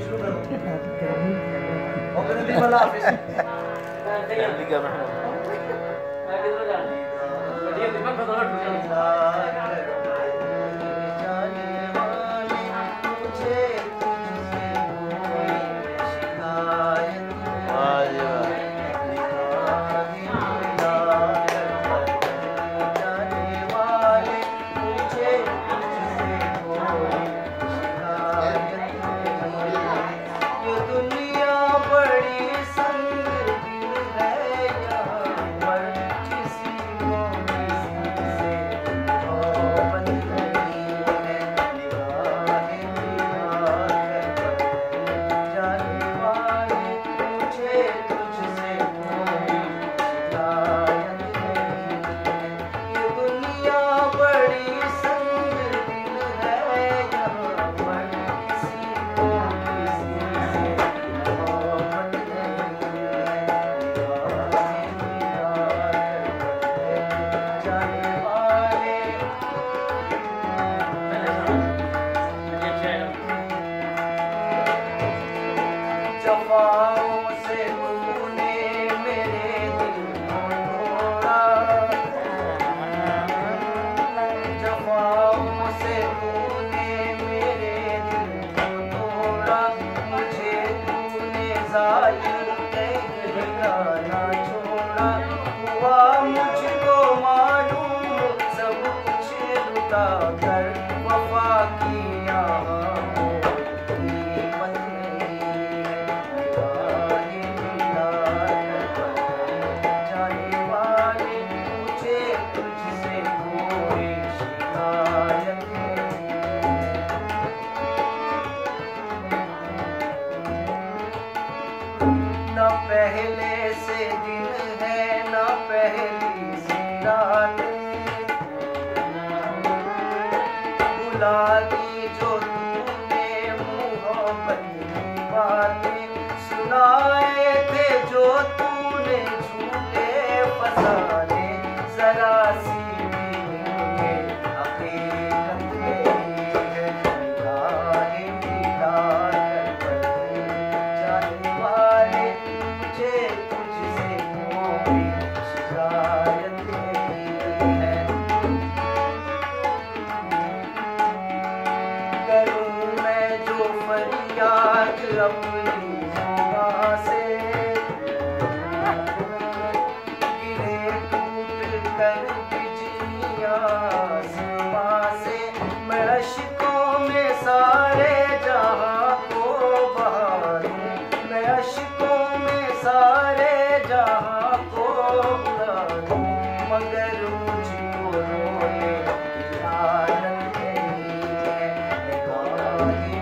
sugar. Okay na, di malapis. Kaya, bigyan mo. पहली सी त्याग अपनी से गिरे टूट कर बिजलिया से मशकों में सारे जहाँ को बहारूं मशकों में सारे जहाँ को उड़ारूं मगर रोने नहीं है।